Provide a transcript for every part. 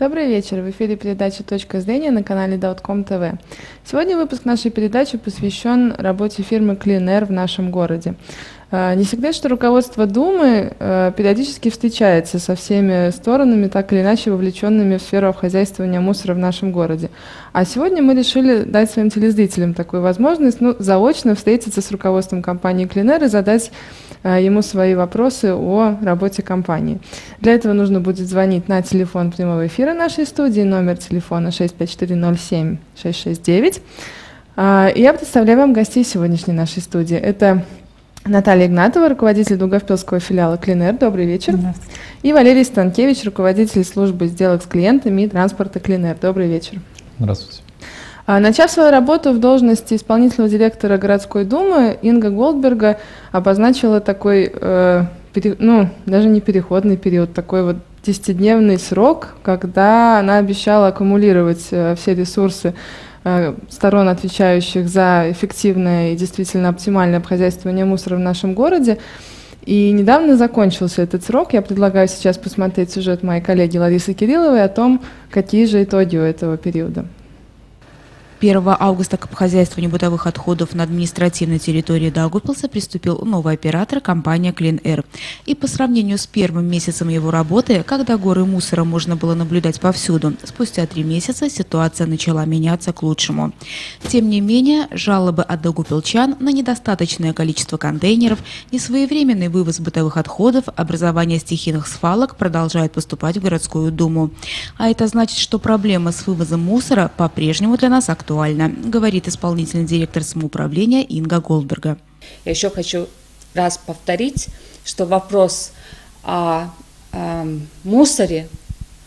Добрый вечер. В эфире передача «Точка зрения» на канале Dotcom TV. Сегодня выпуск нашей передачи посвящен работе фирмы Clean Air в нашем городе. А, не всегда, что руководство Думы а, периодически встречается со всеми сторонами, так или иначе вовлеченными в сферу обхозяйствования мусора в нашем городе. А сегодня мы решили дать своим телезрителям такую возможность ну, заочно встретиться с руководством компании Air и задать ему свои вопросы о работе компании. Для этого нужно будет звонить на телефон прямого эфира нашей студии, номер телефона 65407-669. А, я представляю вам гостей сегодняшней нашей студии. Это Наталья Игнатова, руководитель Дуговпилского филиала Клинер. Добрый вечер. И Валерий Станкевич, руководитель службы сделок с клиентами и транспорта Клинер. Добрый вечер. Здравствуйте. А, начав свою работу в должности исполнительного директора городской думы, Инга Голдберга обозначила такой, э, пере, ну, даже не переходный период, такой вот десятидневный срок, когда она обещала аккумулировать э, все ресурсы э, сторон, отвечающих за эффективное и действительно оптимальное обхозяйствование мусора в нашем городе. И недавно закончился этот срок. Я предлагаю сейчас посмотреть сюжет моей коллеги Ларисы Кирилловой о том, какие же итоги у этого периода. 1 августа к обхозяйствованию бытовых отходов на административной территории Даугупилса приступил новый оператор компания Clean Air. И по сравнению с первым месяцем его работы, когда горы мусора можно было наблюдать повсюду, спустя три месяца ситуация начала меняться к лучшему. Тем не менее, жалобы от даугупилчан на недостаточное количество контейнеров, несвоевременный вывоз бытовых отходов, образование стихийных свалок продолжают поступать в городскую думу. А это значит, что проблема с вывозом мусора по-прежнему для нас актуальна актуально, говорит исполнительный директор самоуправления Инга Голдберга. Я еще хочу раз повторить, что вопрос о э, мусоре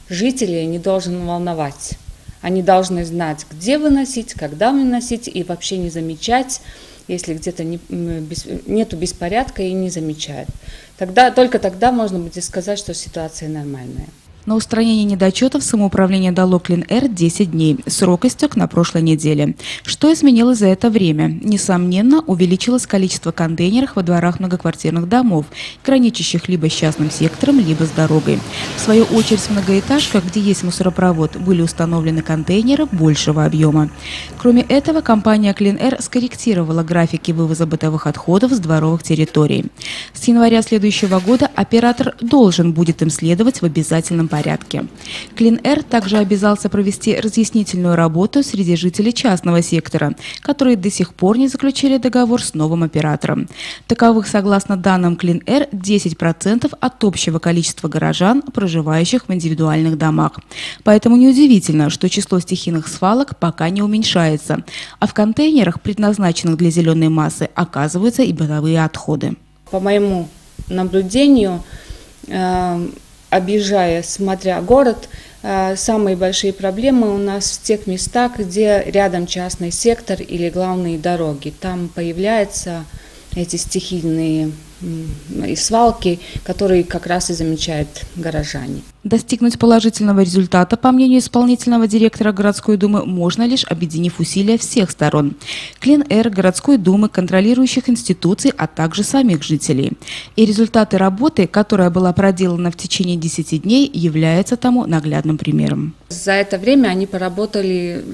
жителей не должен волновать. Они должны знать, где выносить, когда выносить и вообще не замечать, если где-то не, без, нету беспорядка и не замечают. Тогда, только тогда можно будет сказать, что ситуация нормальная. На устранение недочетов самоуправление дало Клин-Р 10 дней. Срок истек на прошлой неделе. Что изменилось за это время? Несомненно, увеличилось количество контейнеров во дворах многоквартирных домов, граничащих либо с частным сектором, либо с дорогой. В свою очередь, в многоэтажках, где есть мусоропровод, были установлены контейнеры большего объема. Кроме этого, компания Клин-Р скорректировала графики вывоза бытовых отходов с дворовых территорий. С января следующего года оператор должен будет им следовать в обязательном порядке. Клин-Р также обязался провести разъяснительную работу среди жителей частного сектора, которые до сих пор не заключили договор с новым оператором. Таковых, согласно данным Клин-Р, 10% от общего количества горожан, проживающих в индивидуальных домах. Поэтому неудивительно, что число стихийных свалок пока не уменьшается, а в контейнерах, предназначенных для зеленой массы, оказываются и бытовые отходы. По моему наблюдению, э, объезжая, смотря город, э, самые большие проблемы у нас в тех местах, где рядом частный сектор или главные дороги. Там появляются эти стихийные и свалки, которые как раз и замечают горожане. Достигнуть положительного результата, по мнению исполнительного директора городской думы, можно лишь объединив усилия всех сторон. Клин-Р, городской думы, контролирующих институций, а также самих жителей. И результаты работы, которая была проделана в течение 10 дней, являются тому наглядным примером. За это время они поработали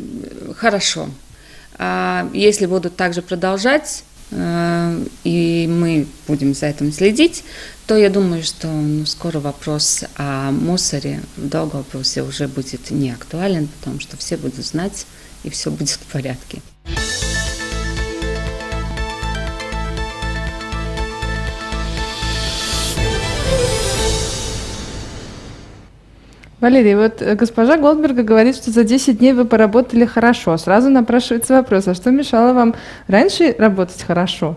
хорошо. А если будут также продолжать, и мы будем за этим следить, то я думаю, что ну, скоро вопрос о мусоре в Долгопилсе уже будет не актуален, потому что все будут знать, и все будет в порядке. Валерий, вот э, госпожа Голдберга говорит, что за 10 дней вы поработали хорошо. Сразу напрашивается вопрос, а что мешало вам раньше работать хорошо?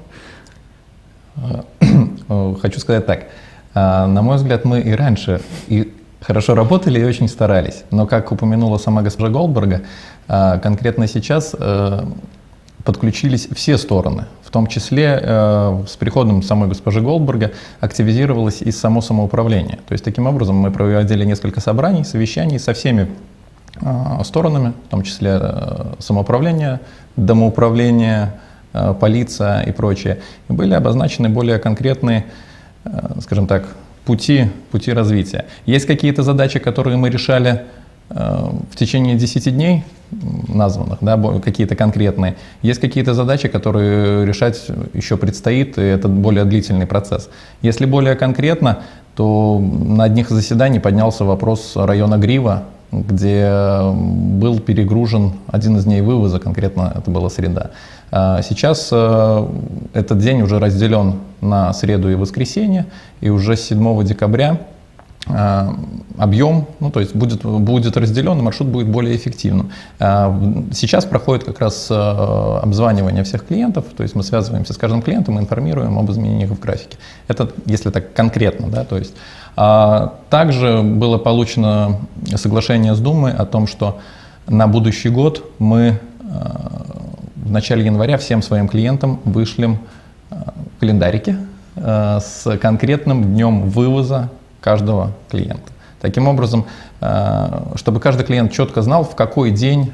Хочу сказать так. А, на мой взгляд, мы и раньше и хорошо работали и очень старались. Но, как упомянула сама госпожа Голдберга, а, конкретно сейчас э, подключились все стороны. Том числе э, с приходом самой госпожи Голдберга активизировалось и само самоуправление. То есть таким образом мы проводили несколько собраний, совещаний со всеми э, сторонами, в том числе э, самоуправление, домоуправление, э, полиция и прочее. И были обозначены более конкретные, э, скажем так, пути, пути развития. Есть какие-то задачи, которые мы решали в течение 10 дней, названных, да, какие-то конкретные. Есть какие-то задачи, которые решать еще предстоит, и это более длительный процесс. Если более конкретно, то на одних заседаний поднялся вопрос района Грива, где был перегружен один из дней вывоза, конкретно это была среда. А сейчас э, этот день уже разделен на среду и воскресенье, и уже с 7 декабря э, объем, ну то есть будет, будет разделен, маршрут будет более эффективным. А сейчас проходит как раз э, обзванивание всех клиентов, то есть мы связываемся с каждым клиентом и информируем об изменениях в графике. Это если так конкретно, да, то есть а также было получено соглашение с Думой о том, что на будущий год мы в начале января всем своим клиентам вышлем календарики с конкретным днем вывоза каждого клиента. Таким образом, чтобы каждый клиент четко знал, в какой день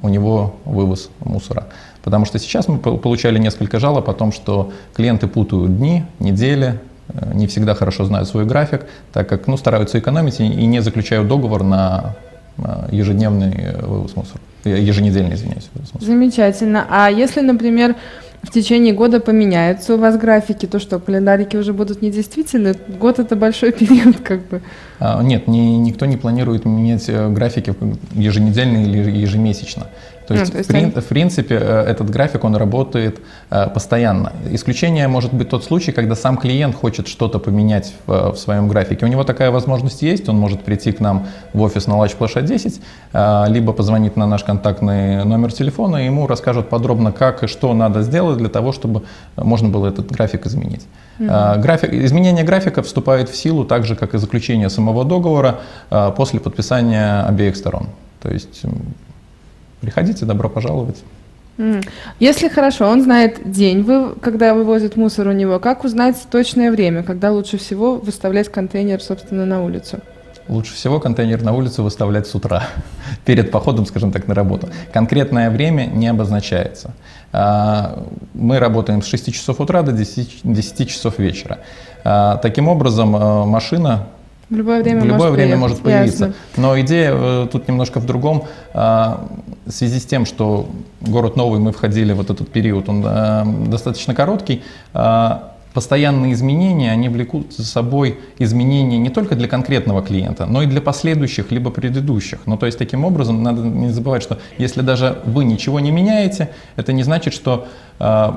у него вывоз мусора. Потому что сейчас мы получали несколько жалоб о том, что клиенты путают дни, недели, Э, не всегда хорошо знают свой график, так как ну, стараются экономить и не заключают договор на э, ежедневный э, вывоз мусора. Еженедельный, извиняюсь, вывоз мусора. Замечательно. А если, например, в течение года поменяются у вас графики, то что, календарики уже будут недействительны? Год – это большой период как бы. А, нет, ни, никто не планирует менять графики еженедельно или ежемесячно. То есть, ну, то есть в, в принципе, э, этот график, он работает э, постоянно. Исключение может быть тот случай, когда сам клиент хочет что-то поменять в, в своем графике. У него такая возможность есть, он может прийти к нам в офис на Лач Площадь 10, э, либо позвонить на наш контактный номер телефона, и ему расскажут подробно, как и что надо сделать для того, чтобы можно было этот график изменить. Mm-hmm. График, изменение графика вступает в силу так же, как и заключение самого договора после подписания обеих сторон. То есть Приходите, добро пожаловать. Если хорошо, он знает день, вы, когда вывозят мусор у него, как узнать точное время, когда лучше всего выставлять контейнер, собственно, на улицу? Лучше всего контейнер на улицу выставлять с утра, перед походом, скажем так, на работу. Конкретное время не обозначается. А, мы работаем с 6 часов утра до 10, 10 часов вечера. А, таким образом, э, машина в любое время, в любое может, время может появиться. Ясно. Но идея э, тут немножко в другом. Э, в связи с тем, что город новый, мы входили вот этот период, он э, достаточно короткий. Э, постоянные изменения, они влекут за собой изменения не только для конкретного клиента, но и для последующих, либо предыдущих. Ну, то есть, таким образом, надо не забывать, что если даже вы ничего не меняете, это не значит, что э,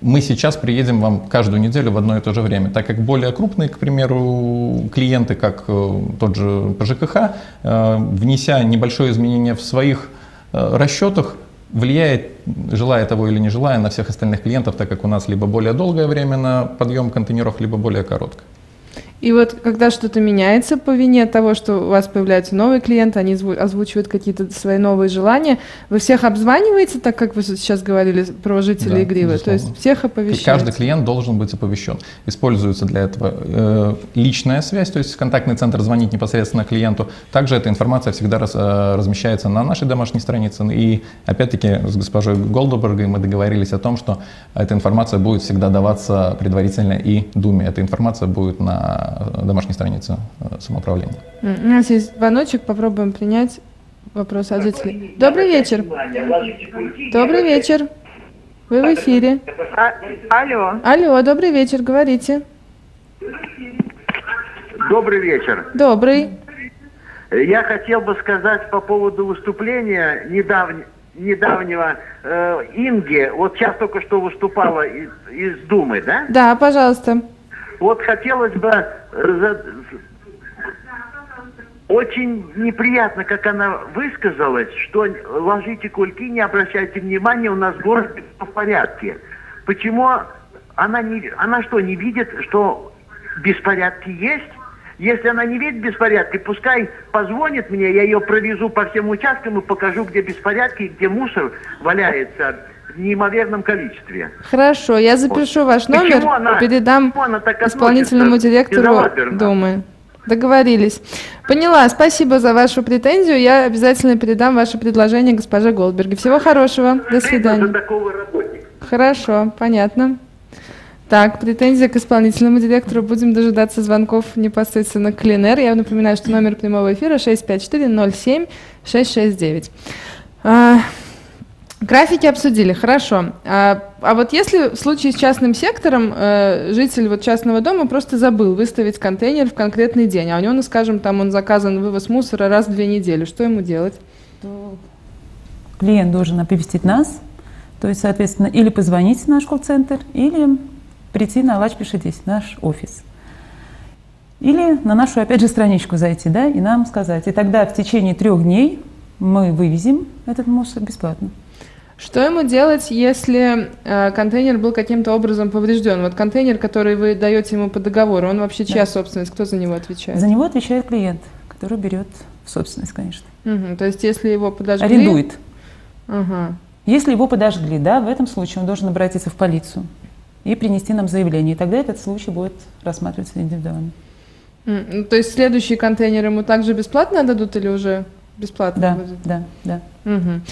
мы сейчас приедем вам каждую неделю в одно и то же время, так как более крупные, к примеру, клиенты, как э, тот же ПЖКХ, э, внеся небольшое изменение в своих э, расчетах, влияет, желая того или не желая, на всех остальных клиентов, так как у нас либо более долгое время на подъем контейнеров, либо более короткое. И вот когда что-то меняется по вине того, что у вас появляются новые клиенты, они озвучивают какие-то свои новые желания, вы всех обзваниваете, так как вы сейчас говорили про жителей да, Игривы? Безусловно. То есть всех оповещаете? Каждый клиент должен быть оповещен. Используется для этого э, личная связь, то есть контактный центр звонит непосредственно клиенту. Также эта информация всегда раз, э, размещается на нашей домашней странице. И опять-таки с госпожой Голдбергой мы договорились о том, что эта информация будет всегда даваться предварительно и Думе. Эта информация будет на домашней странице э, самоуправления. У нас есть звоночек, попробуем принять вопрос от жителей. Добрый вечер. Добрый вечер. Вы в эфире. А, алло. Алло, добрый вечер, говорите. Добрый вечер. Добрый. Я хотел бы сказать по поводу выступления недавнего недавнего э, Инги, вот сейчас только что выступала из, из Думы, да? Да, пожалуйста. Вот хотелось бы... Э, очень неприятно, как она высказалась, что ложите кульки, не обращайте внимания, у нас город в порядке. Почему она, не, она что, не видит, что беспорядки есть? Если она не видит беспорядки, пускай позвонит мне, я ее провезу по всем участкам и покажу, где беспорядки, где мусор валяется неимоверном количестве. Хорошо, я запишу ваш номер, Почему она- передам она исполнительному директору? Думы. Договорились. Поняла, спасибо за вашу претензию. Я обязательно передам ваше предложение госпоже Голдберге. Всего хорошего. До свидания. Хорошо, понятно. Так, претензия к исполнительному директору. Будем дожидаться звонков непосредственно к КЛИНР. Я напоминаю, что номер прямого эфира 654-07-669. А, графики обсудили, хорошо. А, а вот если в случае с частным сектором э, житель вот частного дома просто забыл выставить контейнер в конкретный день, а у него, ну, скажем, там он заказан вывоз мусора раз в две недели, что ему делать? клиент должен оповестить нас, то есть, соответственно, или позвонить в наш колл-центр, или прийти на Лач Пиши 10, наш офис. Или на нашу, опять же, страничку зайти, да, и нам сказать. И тогда в течение трех дней мы вывезем этот мусор бесплатно. Что ему делать, если э, контейнер был каким-то образом поврежден? Вот контейнер, который вы даете ему по договору, он вообще чья собственность? Кто за него отвечает? За него отвечает клиент, который берет в собственность, конечно. Мгм, То есть, если его подожгли... Арендует. Ага. Если его подожгли, да, в этом случае он должен обратиться в полицию и принести нам заявление. И тогда этот случай будет рассматриваться индивидуально. Ну, То есть, следующий контейнер ему также бесплатно отдадут или уже бесплатно Да, будет? да, да. Мгм.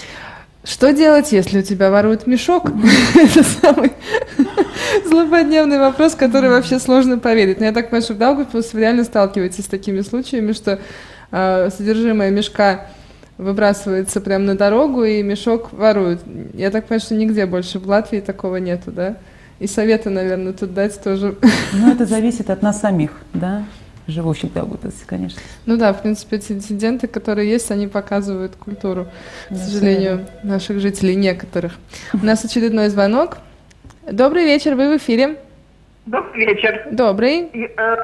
Что делать, если у тебя воруют мешок? Это самый злободневный вопрос, который вообще сложно поверить. Но я так понимаю, что в Даугавпилсе вы реально сталкиваетесь с такими случаями, что э, содержимое мешка выбрасывается прямо на дорогу, и мешок воруют. Я так понимаю, что нигде больше в Латвии такого нету, да? И советы, наверное, тут дать тоже. Но это зависит от нас самих, да, живущих в Даугавпилсе, конечно. Ну да, в принципе, эти инциденты, которые есть, они показывают культуру, к Да, сожалению, наших жителей, некоторых. У нас очередной звонок. Добрый вечер, вы в эфире. Добрый вечер. Добрый. И, э,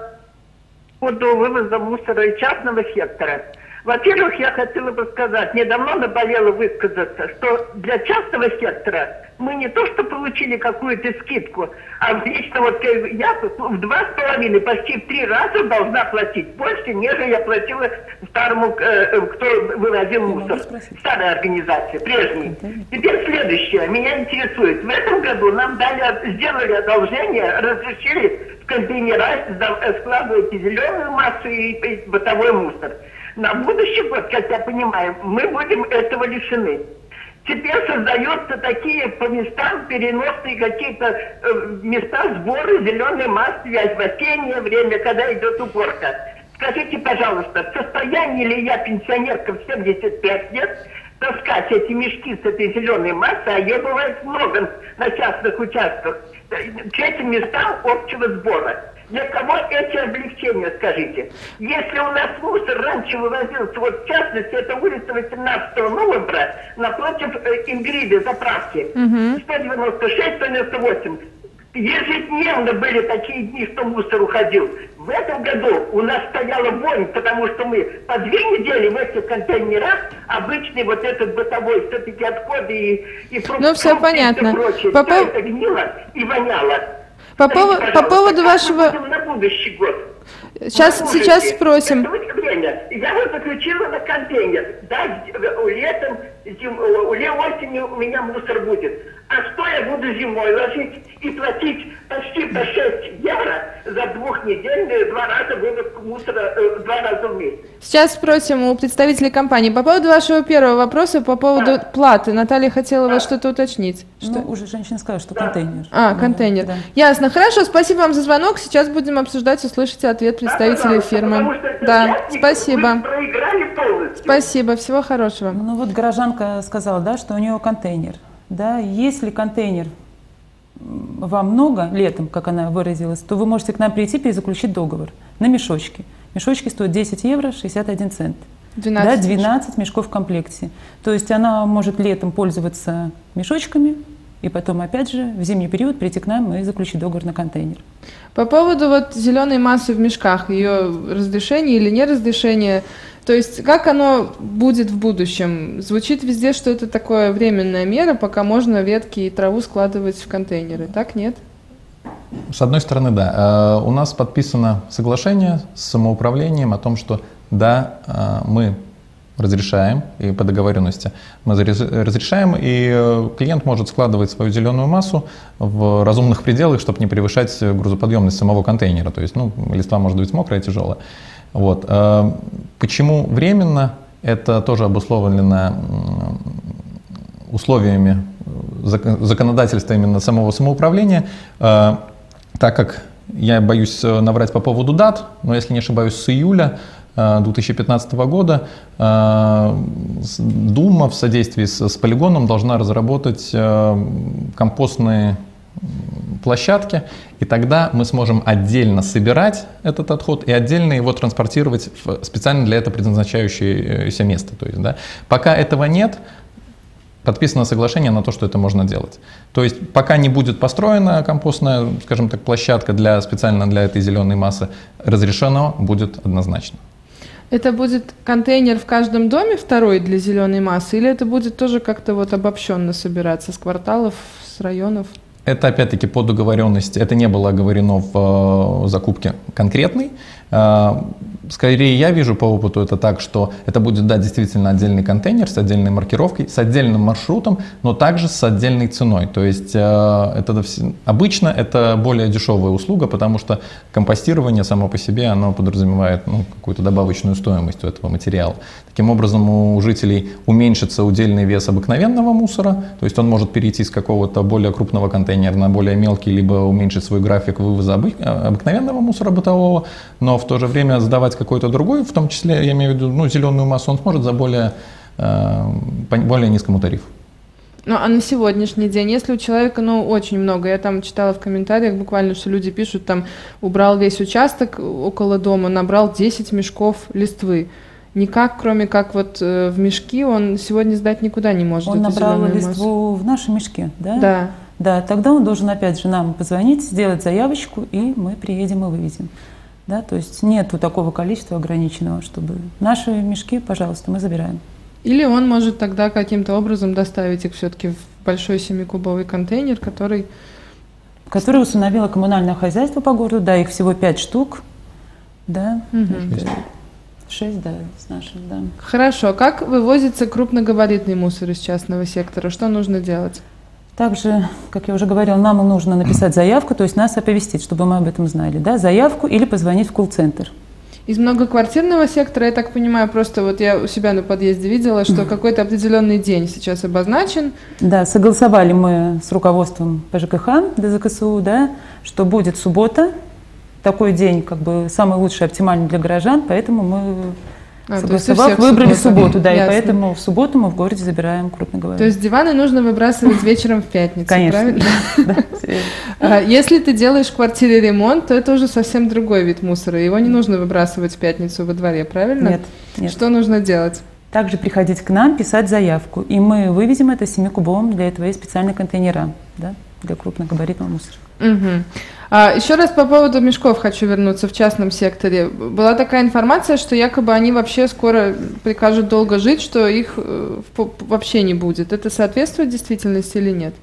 По поводу вывоза мусора из частного сектора. Во-первых, я хотела бы сказать, мне давно наболело высказаться, что для частного сектора мы не то что получили какую-то скидку, а лично вот я в два с половиной, почти в три раза должна платить больше, нежели я платила старому, э, э, кто вывозил мусор. спросить? Старая организация, прежней. Теперь следующее. Меня интересует. В этом году нам дали, сделали одолжение, разрешили в контейнера э, складывать и зеленую массу, и, и бытовой мусор. На будущий год, как я понимаю, мы будем этого лишены. Теперь создаются такие по местам переносные какие-то э, места сбора зеленой массы в осеннее время, когда идет уборка. Скажите, пожалуйста, в состоянии ли я, пенсионерка в 75 лет, таскать эти мешки с этой зеленой массой, а ее бывает много на частных участках, э, к этим местам общего сбора. Для кого эти облегчения, скажите? Если у нас мусор раньше вывозился, вот в частности, это улица 18 ноября, напротив э, Ингриды, заправки, 196, 198, Ежедневно были такие дни, что мусор уходил. В этом году у нас стояла вонь, потому что мы по две недели в этих контейнерах обычный вот этот бытовой все-таки отходы и, и фрукты, Ну, всё понятно. и прочее. По Всё пов- это гнило и воняло. По, Скажите, поводу- по поводу как вашего... на будущий год? Сейчас, сейчас спросим. Время. Я вот заключила на контейнер. Да, летом, зим, ле- осенью у меня мусор будет. А что я буду зимой ложить и платить почти по 6 евро за двухнедельные два раза вывозку мусора, э, два раза в месяц? Сейчас спросим у представителей компании. По поводу вашего первого вопроса, по поводу платы. Наталья хотела вас что-то уточнить. Что? Ну, уже женщина сказала, что контейнер. А, Да, контейнер. да. Ясно. Хорошо, спасибо вам за звонок. Сейчас будем обсуждать, услышите ответ представителей потому фирмы. что это Да, спасибо. Вы проиграли полностью. Спасибо, всего хорошего. Ну вот горожанка сказала, да, что у нее контейнер. Да, если контейнер вам много летом, как она выразилась, то вы можете к нам прийти перезаключить договор на мешочки. Мешочки стоят 10 евро 61 цент. 12 да, 12 мешков в комплекте. То есть она может летом пользоваться мешочками, и потом, опять же, в зимний период прийти к нам и заключить договор на контейнер. По поводу вот зеленой массы в мешках, ее разрешение или не разрешение, то есть как оно будет в будущем? Звучит везде, что это такое временная мера, пока можно ветки и траву складывать в контейнеры. Так нет? С одной стороны, да. Э, У нас подписано соглашение с самоуправлением о том, что да, э, мы разрешаем, и по договоренности мы разрешаем, и э, клиент может складывать свою зеленую массу в разумных пределах, чтобы не превышать грузоподъемность самого контейнера. То есть, ну, листва может быть мокрая, тяжелая. Вот. Э, почему временно? Это тоже обусловлено условиями законодательства именно самого самоуправления, э, так как я боюсь наврать по поводу дат, но если не ошибаюсь, с июля 2015 года э, Дума в содействии с, с полигоном должна разработать э, компостные площадки, и тогда мы сможем отдельно собирать этот отход и отдельно его транспортировать в специально для этого предназначающееся место. То есть, да, пока этого нет, подписано соглашение на то, что это можно делать. То есть пока не будет построена компостная, скажем так, площадка для, специально для этой зеленой массы, разрешено будет однозначно. Это будет контейнер в каждом доме второй для зеленой массы, или это будет тоже как-то вот обобщенно собираться с кварталов, с районов? Это опять-таки по договоренности, это не было оговорено в э, закупке конкретной. Э, скорее я вижу по опыту это так, что это будет, да, действительно отдельный контейнер с отдельной маркировкой, с отдельным маршрутом, но также с отдельной ценой. То есть э, это обычно это более дешевая услуга, потому что компостирование само по себе, оно подразумевает ну, какую-то добавочную стоимость у этого материала. Таким образом, у жителей уменьшится удельный вес обыкновенного мусора, то есть он может перейти с какого-то более крупного контейнера на более мелкий, либо уменьшить свой график вывоза обыкновенного мусора бытового, но в то же время сдавать какой-то другой, в том числе, я имею в виду, ну, зеленую массу, он сможет за более, э, более низкому тарифу. Ну, а на сегодняшний день, если у человека, ну, очень много, я там читала в комментариях буквально, что люди пишут, там, убрал весь участок около дома, набрал 10 мешков листвы. Никак, кроме как вот э, в мешки, он сегодня сдать никуда не может. Он набрал листву массу. в наши мешки, да? Да. Да, тогда он должен опять же нам позвонить, сделать заявочку, и мы приедем и вывезем. Да, то есть нету такого количества ограниченного, чтобы наши мешки, пожалуйста, мы забираем. Или он может тогда каким-то образом доставить их все-таки в большой семикубовый контейнер, который... Который установило коммунальное хозяйство по городу, да, их всего пять штук, да. Угу. Шесть, да, с нашим, да. Хорошо. Как вывозится крупногабаритный мусор из частного сектора? Что нужно делать? Также, как я уже говорила, нам нужно написать заявку, то есть нас оповестить, чтобы мы об этом знали, да, заявку или позвонить в колл-центр. Из многоквартирного сектора, я так понимаю, просто вот я у себя на подъезде видела, что какой-то определенный день сейчас обозначен. Да, согласовали мы с руководством ПЖКХ ДЗКСУ, да, что будет суббота, такой день как бы самый лучший, оптимальный для горожан, поэтому мы а, Согласовав, выбрали субботу, да, Ясно. и поэтому в субботу мы в городе забираем крупноговоренных. То есть диваны нужно выбрасывать вечером в пятницу, Конечно. правильно? Да, Если ты делаешь в квартире ремонт, то это уже совсем другой вид мусора. Его не нужно выбрасывать в пятницу во дворе, правильно? Нет. нет. Что нужно делать? Также приходить к нам, писать заявку, и мы вывезем это 7-кубовым, для этого есть специальные контейнера да, для крупногабаритного мусора. Угу. А, еще раз по поводу мешков хочу вернуться в частном секторе. Была такая информация, что якобы они вообще скоро прикажут долго жить, что их э, вообще не будет. Это соответствует действительности или нет?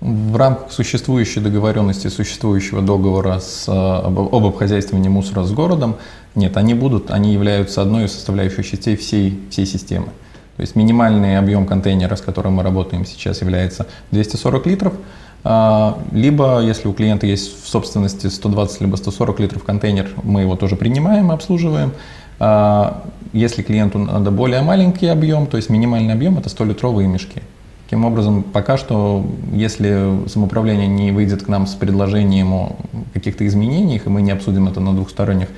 В рамках существующей договоренности, существующего договора с, э, об, об обхозяйствовании мусора с городом, нет, они будут, они являются одной из составляющих частей всей, всей системы. То есть минимальный объем контейнера, с которым мы работаем сейчас, является 240 литров. А, либо, если у клиента есть в собственности 120 либо 140 литров контейнер, мы его тоже принимаем и обслуживаем. А, если клиенту надо более маленький объем, то есть минимальный объем, это 100-литровые мешки. Таким образом, пока что, если самоуправление не выйдет к нам с предложением о каких-то изменениях, и мы не обсудим это на двухсторонних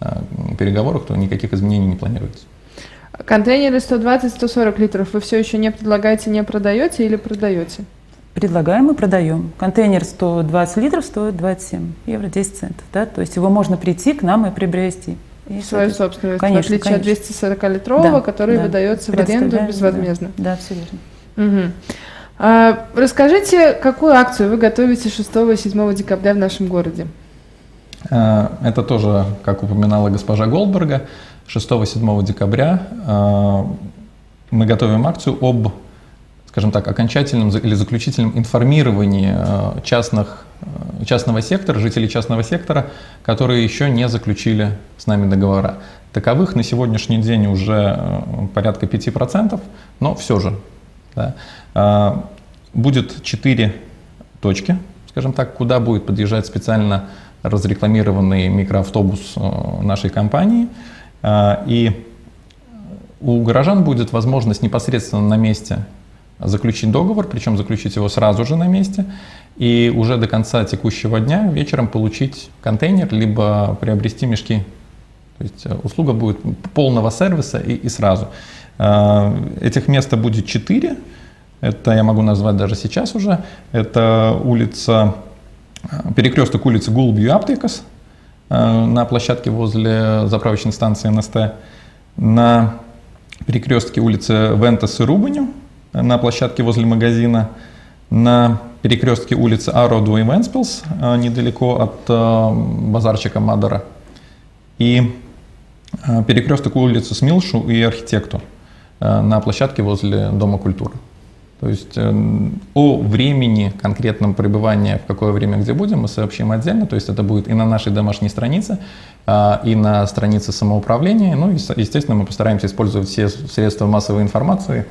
а, переговорах, то никаких изменений не планируется. Контейнеры 120-140 литров вы все еще не предлагаете, не продаете или продаете? Предлагаем и продаем. Контейнер 120 литров стоит 27 евро 10 центов. Да? То есть его можно прийти к нам и приобрести. И Свою собственную, конечно, в отличие конечно. от 240-литрового, да, который да. выдается в аренду безвозмездно. Да, да все верно. Угу. А, расскажите, какую акцию вы готовите 6 и 7 декабря в нашем городе? А, это тоже, как упоминала госпожа Голдберга, 6-7 декабря а, мы готовим акцию об скажем так, окончательном или заключительном информировании э, частных, э, частного сектора, жителей частного сектора, которые еще не заключили с нами договора. Таковых на сегодняшний день уже э, порядка 5%, но все же. Да. Будет 4 точки, скажем так, куда будет подъезжать специально разрекламированный микроавтобус нашей компании. И у горожан будет возможность непосредственно на месте заключить договор, причем заключить его сразу же на месте, и уже до конца текущего дня вечером получить контейнер, либо приобрести мешки. То есть э, услуга будет полного сервиса и, и сразу. Э, этих мест будет четыре. Это я могу назвать даже сейчас уже. Это улица, э, перекресток улицы Гулбью Аптекас на площадке возле заправочной станции НСТ. На перекрестке улицы Вентас и Рубаню на площадке возле магазина, на перекрестке улицы Ароду и Венспилс, э, недалеко от э, базарчика Мадара, и э, перекресток улицы Смилшу и Архитекту на площадке возле Дома культуры. То есть о времени конкретном пребывания, в какое время где будем, мы сообщим отдельно. То есть это будет и на нашей домашней странице, и на странице самоуправления. Ну и, естественно, мы постараемся использовать все средства массовой информации,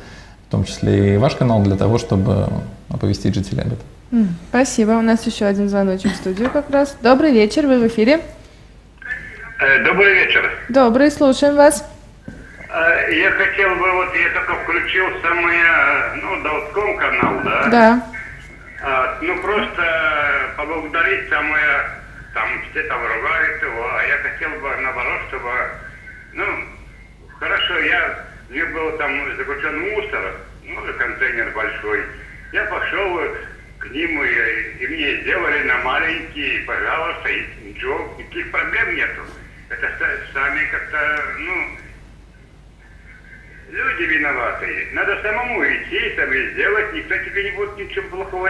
том числе и ваш канал, для того, чтобы оповестить жителей об этом. Спасибо. У нас еще один звоночек в студию как раз. Добрый вечер, вы в эфире. Э, добрый вечер. Добрый, слушаем вас. Э, я хотел бы, вот я только включил самый, э, ну, Долском канал, да? Да. Ну, просто поблагодарить самое, там все там ругают его, а я хотел бы, наоборот, чтобы, ну, хорошо, я мне был там заключен мусор, ну, контейнер большой. Я пошел к ним, и, и мне сделали на маленький, пожалуйста, и ничего, никаких проблем нету. Это сами как-то, ну, люди виноваты. Надо самому идти, там и сделать, никто тебе не будет ничего плохого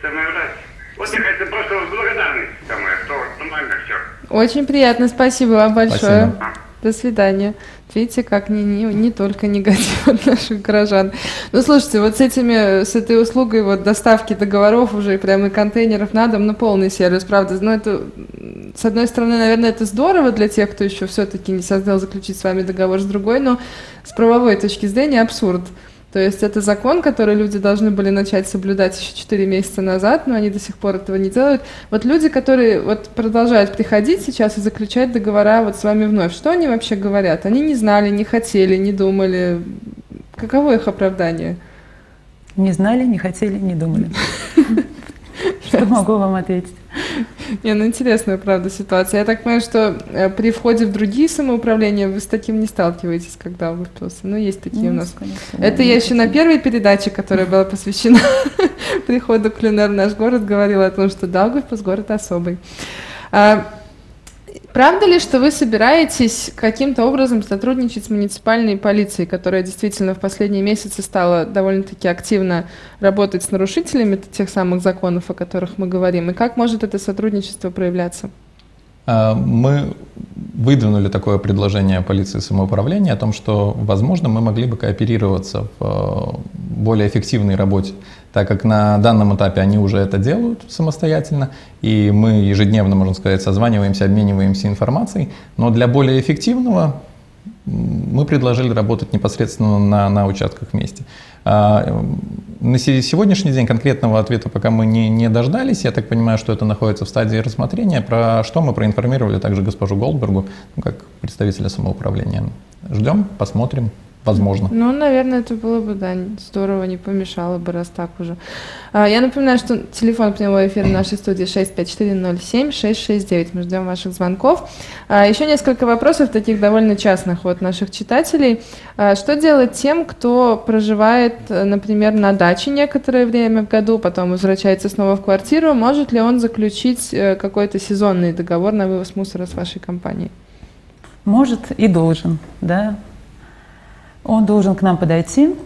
самое раз. Вот я хотел просто благодарность самое, что нормально все. Очень приятно, спасибо вам большое. Спасибо. До свидания. Видите, как не, не, не только негатив от наших горожан. Ну, слушайте, вот с этими, с этой услугой вот доставки договоров уже и прямо контейнеров на дом, ну, полный сервис, правда. Но это, с одной стороны, наверное, это здорово для тех, кто еще все-таки не создал заключить с вами договор, с другой, но с правовой точки зрения абсурд. То есть это закон, который люди должны были начать соблюдать еще 4 месяца назад, но они до сих пор этого не делают. Вот люди, которые вот продолжают приходить сейчас и заключать договора вот с вами вновь, что они вообще говорят? Они не знали, не хотели, не думали. Каково их оправдание? Не знали, не хотели, не думали. Что могу вам ответить? Не, ну интересная, правда, ситуация. Я так понимаю, что э, при входе в другие самоуправления вы с таким не сталкиваетесь, когда выпился. Ну, есть такие ну, у нас. Конечно, Это я еще на первой передаче, которая была посвящена приходу Клюнер в наш город, говорила о том, что Даугавпилс город особый. А, Правда ли, что вы собираетесь каким-то образом сотрудничать с муниципальной полицией, которая действительно в последние месяцы стала довольно-таки активно работать с нарушителями тех самых законов, о которых мы говорим? И как может это сотрудничество проявляться? А, мы выдвинули такое предложение полиции самоуправления о том, что, возможно, мы могли бы кооперироваться в э, более эффективной работе так как на данном этапе они уже это делают самостоятельно, и мы ежедневно, можно сказать, созваниваемся, обмениваемся информацией, но для более эффективного мы предложили работать непосредственно на, на участках вместе. А, на сегодняшний день конкретного ответа пока мы не, не дождались. Я так понимаю, что это находится в стадии рассмотрения, про что мы проинформировали также госпожу Голдбергу, ну, как представителя самоуправления. Ждем, посмотрим возможно. Ну, наверное, это было бы, да, здорово, не помешало бы, раз так уже. А, я напоминаю, что телефон прямого эфира нашей студии 65407-669. Мы ждем ваших звонков. А, еще несколько вопросов, таких довольно частных от наших читателей. А, что делать тем, кто проживает, например, на даче некоторое время в году, потом возвращается снова в квартиру? Может ли он заключить э, какой-то сезонный договор на вывоз мусора с вашей компанией? Может и должен, да. Он должен к нам подойти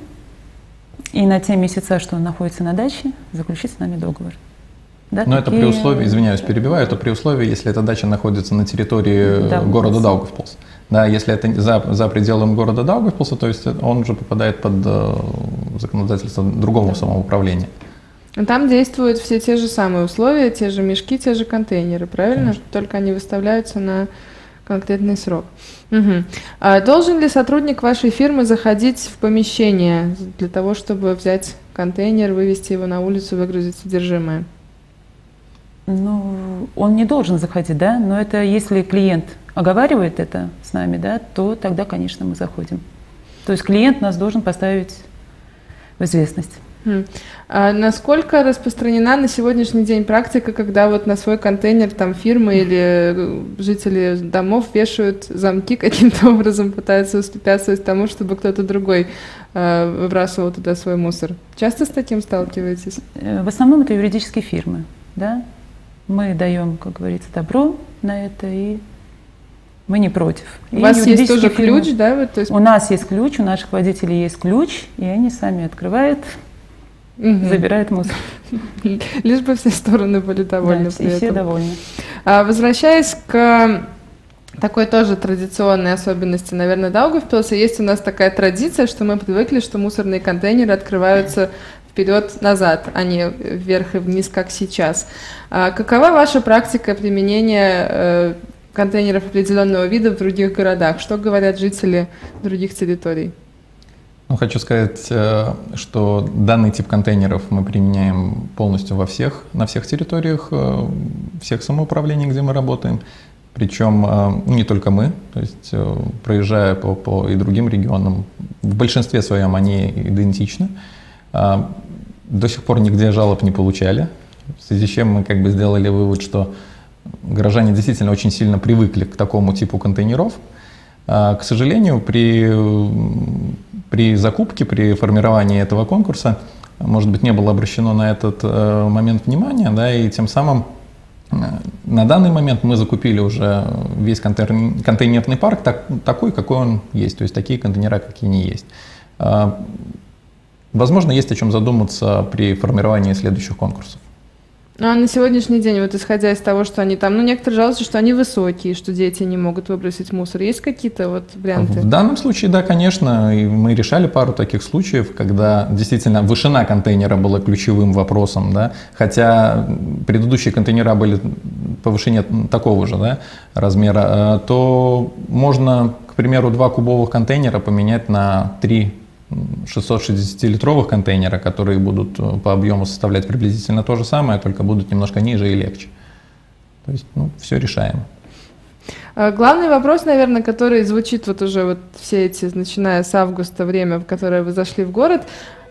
и на те месяца, что он находится на даче, заключить с нами договор. Да, Но это такие- при условии, извиняюсь, перебиваю, это при условии, если эта дача находится на территории э, Даугавпилса. города Даугавпилс. Да, если это за, за пределами города Даугавпилса, то есть он уже попадает под э, законодательство другого самоуправления. Там действуют все те же самые условия, те же мешки, те же контейнеры, правильно? Только они выставляются на конкретный срок. Мгм. А должен ли сотрудник вашей фирмы заходить в помещение для того, чтобы взять контейнер, вывести его на улицу, выгрузить содержимое? Ну, он не должен заходить, да, но это если клиент оговаривает это с нами, да, то тогда, конечно, мы заходим. То есть клиент нас должен поставить в известность. А насколько распространена на сегодняшний день практика, когда вот на свой контейнер там фирмы или э, жители домов вешают замки каким-то образом, пытаются воспрепятствовать тому, чтобы кто-то другой э, выбрасывал туда свой мусор? Часто с таким сталкиваетесь? Э, В основном это юридические фирмы, да. Мы даем, как говорится, добро на это, и мы не против. У И вас есть тоже фирмы- ключ, да? Вот, то есть... У нас есть ключ, у наших водителей есть ключ, и они сами открывают, Мгм. забирают мусор. Лишь бы все стороны были довольны Да, при все этом. довольны. А, Возвращаясь к такой тоже традиционной особенности, наверное, Даугавпилса, есть у нас такая традиция, что мы привыкли, что мусорные контейнеры открываются вперед-назад, а не вверх и вниз, как сейчас. А какова ваша практика применения э, контейнеров определенного вида в других городах? Что говорят жители других территорий? Ну, хочу сказать, э, что данный тип контейнеров мы применяем полностью во всех, на всех территориях, э, всех самоуправлений, где мы работаем. Причем э, ну, не только мы, то есть проезжая по, по и другим регионам, в большинстве своем они идентичны. До сих пор нигде жалоб не получали, в связи с чем мы как бы сделали вывод, что горожане действительно очень сильно привыкли к такому типу контейнеров. К сожалению, при, при закупке, при формировании этого конкурса, может быть, не было обращено на этот э, момент внимания, да, и тем самым э, на данный момент мы закупили уже весь контейнер- контейнерный парк так- такой, какой он есть, то есть такие контейнера, какие они есть. А, Возможно, есть о чем задуматься при формировании следующих конкурсов. Ну, а на сегодняшний день, вот исходя из того, что они там, ну, некоторые жалуются, что они высокие, что дети не могут выбросить мусор. Есть какие-то вот варианты? В данном случае, да, конечно, и мы решали пару таких случаев, когда действительно вышина контейнера была ключевым вопросом, да, хотя предыдущие контейнера были по вышине такого же да, размера, э, то можно, к примеру, два кубовых контейнера поменять на три 660-литровых контейнера, которые будут э, по объему составлять приблизительно то же самое, только будут немножко ниже и легче. То есть, ну, все решаем. А, Главный вопрос, наверное, который звучит вот уже вот все эти, начиная с августа, время, в которое вы зашли в город.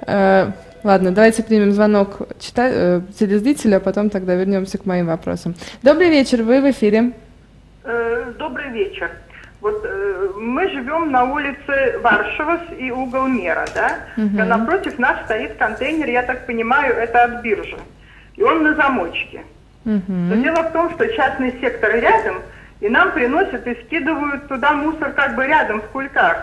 Э, Ладно, давайте примем звонок чита- э, телезрителя, а потом тогда вернемся к моим вопросам. Добрый вечер, вы в эфире. Э, Добрый вечер. Вот э, мы живем на улице Варшавас и угол Мера, да? А Напротив нас стоит контейнер, я так понимаю, это от биржи. И он на замочке. Но Мгм. дело в том, что частный сектор рядом, и нам приносят и скидывают туда мусор как бы рядом в кульках.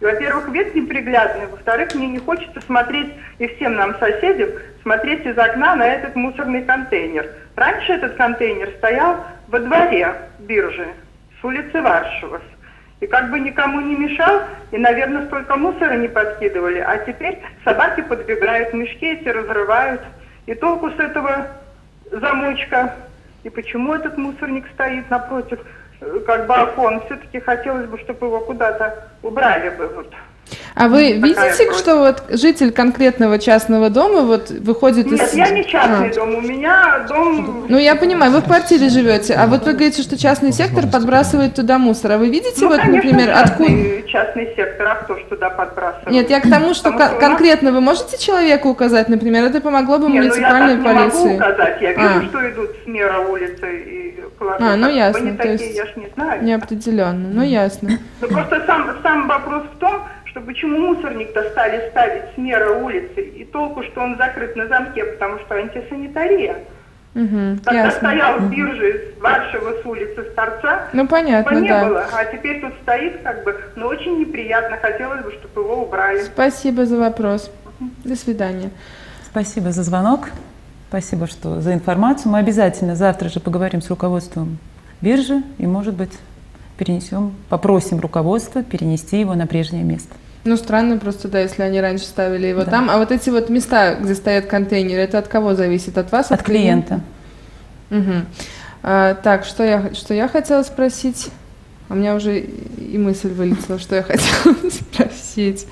И, во-первых, вид неприглядный, во-вторых, мне не хочется смотреть, и всем нам соседям, смотреть из окна на этот мусорный контейнер. Раньше этот контейнер стоял во дворе биржи с улицы Варшавас. И как бы никому не мешал, и, наверное, столько мусора не подкидывали. А теперь собаки подбегают, мешки эти разрывают. И толку с этого замочка. И почему этот мусорник стоит напротив, э, как бы окон? Все-таки хотелось бы, чтобы его куда-то убрали бы. Вот. А вы Такая видите, просьба. что вот житель конкретного частного дома вот выходит из... Нет, я не частный А. дом, у меня дом... Ну, я понимаю, вы в квартире живете, а вот вы говорите, что частный сектор подбрасывает туда мусор. А вы видите, Ну, вот, конечно, например, откуда... частный, сектор, а кто ж туда подбрасывает? Нет, я к тому, что Потому нас- конкретно вы можете человеку указать, например, это помогло бы Не, ну я муниципальной так не могу полиции. указать, я вижу, А. что идут с мера улицы и кладут. А, ну ясно, Они то такие, есть я ж не знаю. Неопределенно, ну ясно. Ну просто сам, сам вопрос в том, что почему мусорник-то стали ставить с мера улицы, и толку, что он закрыт на замке, потому что антисанитария. Мгм, Когда ясно. стоял с биржи с Варшава с улицы с торца, Ну понятно, не да. было, а теперь тут стоит как бы, но очень неприятно, хотелось бы, чтобы его убрали. Спасибо за вопрос. До свидания. Спасибо за звонок. Спасибо что за информацию. Мы обязательно завтра же поговорим с руководством биржи и, может быть, перенесем, попросим руководство перенести его на прежнее место. Ну, странно просто, да, если они раньше ставили его да. там. А вот эти вот места, где стоят контейнеры, это от кого зависит? От вас? От, от клиента. клиента? Угу. А, так, что я, что я хотела спросить? У меня уже и мысль вылетела, что я хотела спросить.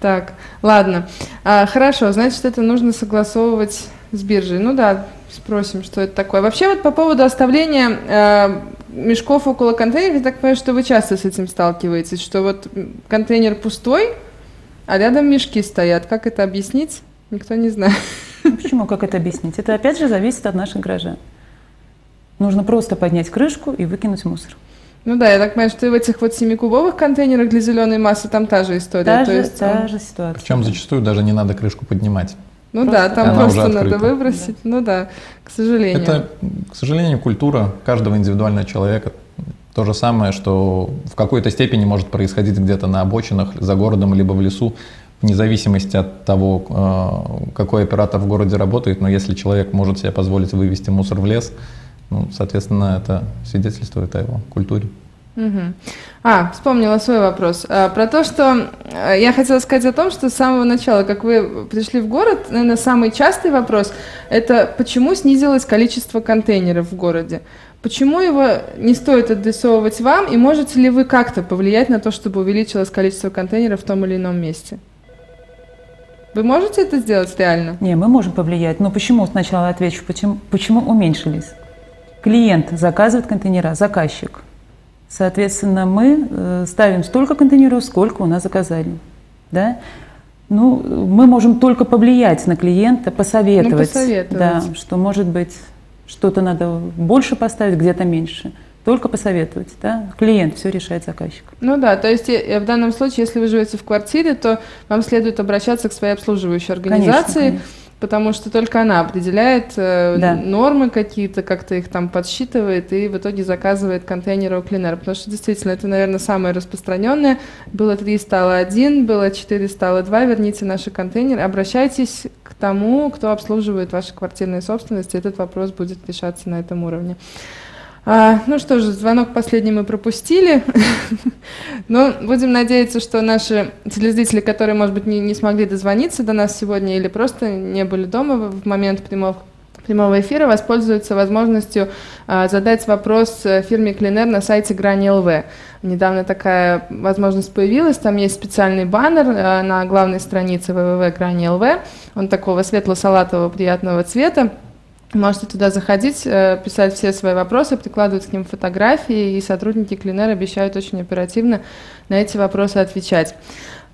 Так, ладно. А, хорошо, значит, это нужно согласовывать с биржей. Ну да, спросим, что это такое. Вообще вот по поводу оставления э, мешков около контейнера, я так понимаю, что вы часто с этим сталкиваетесь, что вот контейнер пустой, а рядом мешки стоят. Как это объяснить? Никто не знает. Почему? Как это объяснить? Это опять же зависит от наших горожан. Нужно просто поднять крышку и выкинуть мусор. Ну да, я так понимаю, что и в этих вот семикубовых контейнерах для зеленой массы там та же история. Та, То же, есть, та же ситуация. Причем зачастую даже не надо крышку поднимать. Ну просто да, там просто надо выбросить. Да. Ну да, к сожалению. Это, к сожалению, культура каждого индивидуального человека. То же самое, что в какой-то степени может происходить где-то на обочинах, за городом, либо в лесу, вне зависимости от того, э, какой оператор в городе работает. Но если человек может себе позволить вывести мусор в лес, ну, соответственно, это свидетельствует о его культуре. Угу. А, вспомнила свой вопрос. А, про то, что а, я хотела сказать о том, что с самого начала, как вы пришли в город, наверное, самый частый вопрос – это почему снизилось количество контейнеров в городе? Почему его не стоит адресовывать вам, и можете ли вы как-то повлиять на то, чтобы увеличилось количество контейнеров в том или ином месте? Вы можете это сделать реально? Не, мы можем повлиять. Но почему, сначала отвечу, почему, почему уменьшились? Клиент заказывает контейнера, заказчик. Соответственно, мы э, ставим столько контейнеров, сколько у нас заказали. Да? Ну, мы можем только повлиять на клиента, посоветовать, ну, посоветовать. Да, что, может быть, что-то надо больше поставить, где-то меньше. Только посоветовать, да? Клиент все решает заказчик. Ну да, то есть в данном случае, если вы живете в квартире, то вам следует обращаться к своей обслуживающей организации. Конечно, конечно потому что только она определяет э, да. нормы какие-то, как-то их там подсчитывает и в итоге заказывает контейнеры у клинера, потому что действительно это, наверное, самое распространенное. Было 3, стало 1, было 4, стало 2, верните наши контейнеры. Обращайтесь к тому, кто обслуживает ваши квартирные собственности, этот вопрос будет решаться на этом уровне. А, ну что же, звонок последний мы пропустили, но будем надеяться, что наши телезрители, которые, может быть, не, не смогли дозвониться до нас сегодня или просто не были дома в момент прямого прямого эфира воспользуются возможностью а, задать вопрос э, фирме Клинер на сайте Грани ЛВ. Недавно такая возможность появилась, там есть специальный баннер а, на главной странице www Грани ЛВ, он такого светло-салатового приятного цвета, Можете туда заходить, э, писать все свои вопросы, прикладывать к ним фотографии, и сотрудники Клинер обещают очень оперативно на эти вопросы отвечать.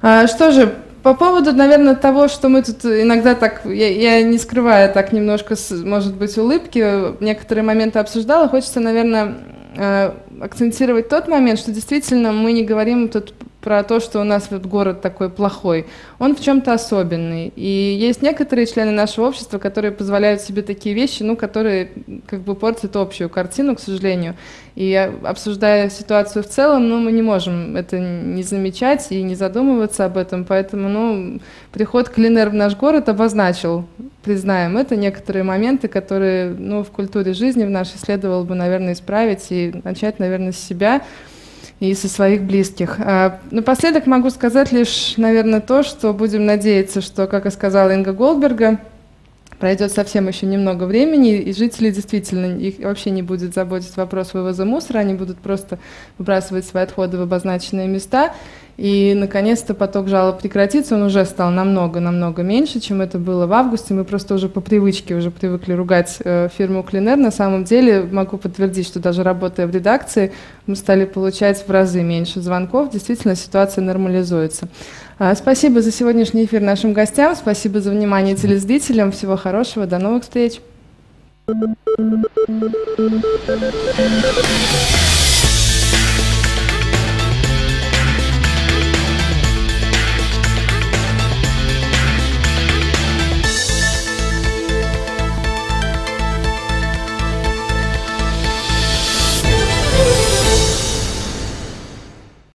А, что же, по поводу, наверное, того, что мы тут иногда так, я, я не скрываю так немножко, может быть, улыбки, некоторые моменты обсуждала, хочется, наверное, э, акцентировать тот момент, что действительно мы не говорим тут про то, что у нас вот город такой плохой. Он в чем-то особенный. И есть некоторые члены нашего общества, которые позволяют себе такие вещи, ну, которые как бы портят общую картину, к сожалению. И обсуждая ситуацию в целом, ну, мы не можем это не замечать и не задумываться об этом. Поэтому, ну, приход Клинер в наш город обозначил, признаем это, некоторые моменты, которые, ну, в культуре жизни в нашей следовало бы, наверное, исправить и начать, наверное, с себя и со своих близких. А, напоследок могу сказать лишь, наверное, то, что будем надеяться, что, как и сказала Инга Голдберга, пройдет совсем еще немного времени, и жители действительно, их вообще не будет заботить вопрос вывоза мусора, они будут просто выбрасывать свои отходы в обозначенные места, и, наконец-то, поток жалоб прекратится, он уже стал намного-намного меньше, чем это было в августе. Мы просто уже по привычке уже привыкли ругать э, фирму Клинер. На самом деле могу подтвердить, что даже работая в редакции, мы стали получать в разы меньше звонков. Действительно, ситуация нормализуется. А, спасибо за сегодняшний эфир нашим гостям, спасибо за внимание телезрителям. Всего хорошего, до новых встреч. Thank you.